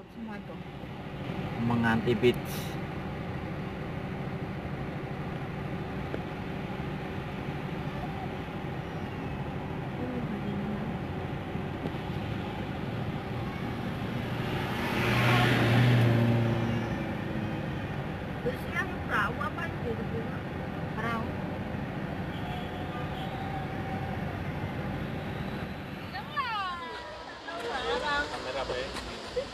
semua tuh. menganti beach. Terus yang perahu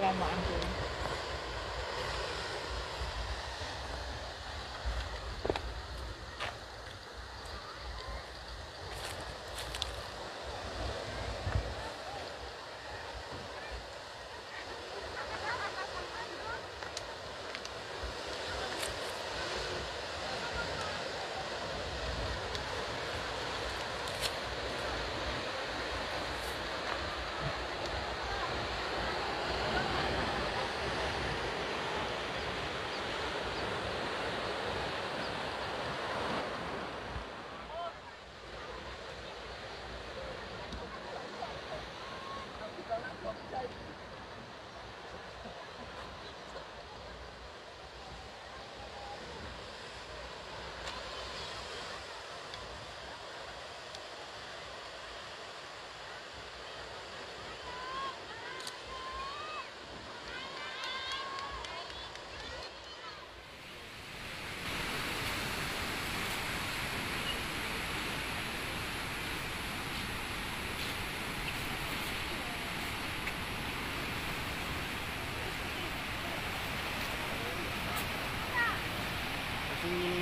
Làm. see.